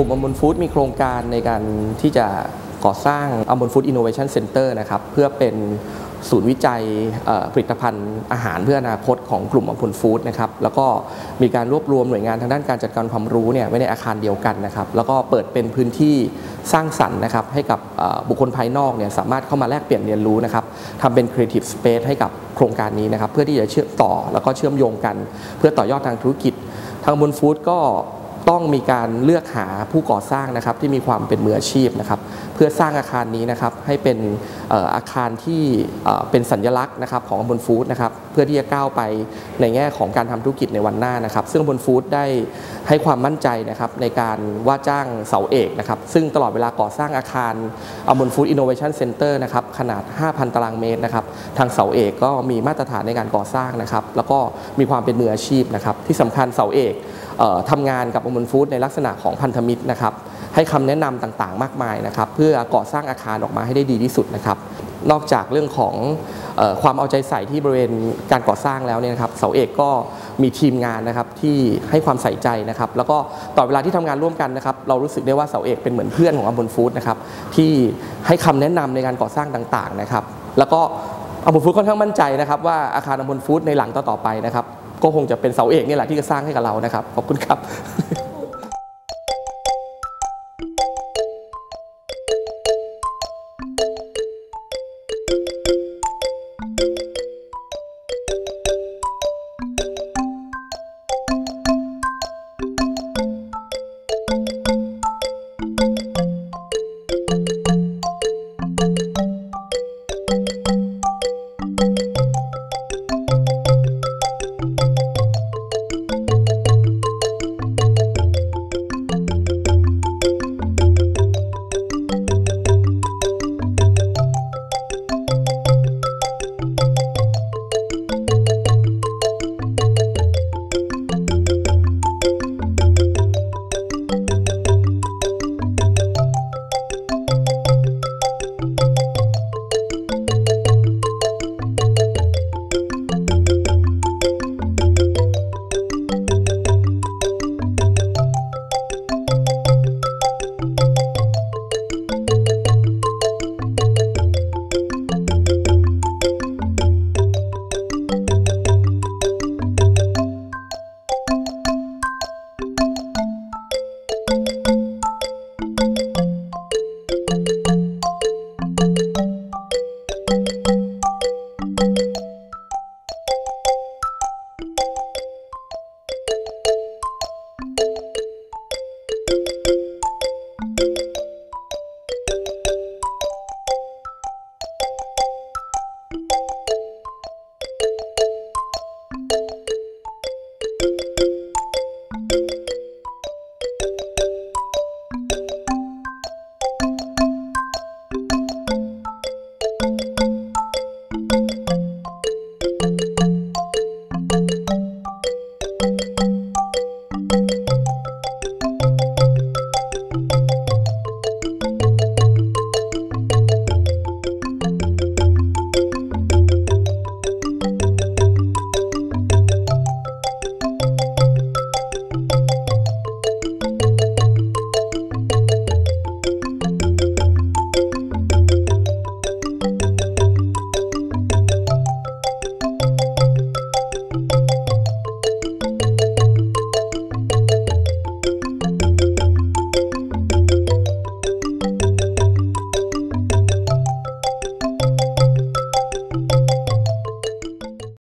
กลุ่มอำพลฟูดส์มีโครงการในการที่จะก่อสร้างอำพลฟูดส์ Innovation Center นะครับเพื่อเป็นศูนย์วิจัยผลิตภัณฑ์อาหารเพื่ออนาคตของกลุ่มอำพลฟูดส์นะครับแล้วก็มีการรวบรวมหน่วยงานทางด้านการจัดการความรู้เนี่ยไว้ในอาคารเดียวกันนะครับแล้วก็เปิดเป็นพื้นที่สร้างสรรค์นะครับให้กับบุคคลภายนอกเนี่ยสามารถเข้ามาแลกเปลี่ยนเรียนรู้นะครับทำเป็น Creative Space ให้กับโครงการนี้นะครับเพื่อที่จะเชื่อมต่อแล้วก็เชื่อมโยงกัน เพื่อต่อยอดทางธุรกิจทางอำพลฟูดส์ก็ ต้องมีการเลือกหาผู้ก่อสร้างนะครับที่มีความเป็นมืออาชีพนะครับเพื่อสร้างอาคารนี้นะครับให้เป็นอาคารที่เป็นสัญลักษณ์นะครับของอำพลฟูดส์นะครับเพื่อที่จะก้าวไปในแง่ของการทำธุรกิจในวันหน้านะครับ ซึ่งอำพลฟูดส์ได้ให้ความมั่นใจนะครับในการว่าจ้างเสาเอกนะครับซึ่งตลอดเวลาก่อสร้างอาคารอำพลฟูดส์ Innovation Center นะครับขนาด 5,000 ตารางเมตรนะครับทางเสาเอกก็มีมาตรฐานในการก่อสร้างนะครับแล้วก็มีความเป็นมืออาชีพนะครับที่สำคัญเสาเอกเออทำงานกับอมนฟู้ดในลักษณะของพันธมิตรนะครับให้คำแนะนำต่างๆ มากมายนะครับเพื่อก่อสร้างอาคารออกมาให้ได้ดีที่สุดนะครับ นอกจากเรื่องของออความเอาใจใส่ที่บริเวณการก่อสร้างแล้วเนี่ยนะครับเสาเอกก็มีทีมงานนะครับที่ให้ความใส่ใจนะครับแล้วก็ต่อเวลาที่ทำงานร่วมกันนะครับเรารู้สึกได้ว่าเสาเอกเป็นเหมือนเพื่อนของอมนฟู้ดนะครับที่ให้คำแนะนำในการก่อสร้างต่างๆนะครับแล้วก็อมนฟู้ดค่อนข้างมั่นใจนะครับว่าอาคารอมนฟู้ดในหลังต่อๆไปนะครับก็คงจะเป็นเสาเอกนี่แหละที่จะสร้างให้กับเรานะครับขอบคุณครับ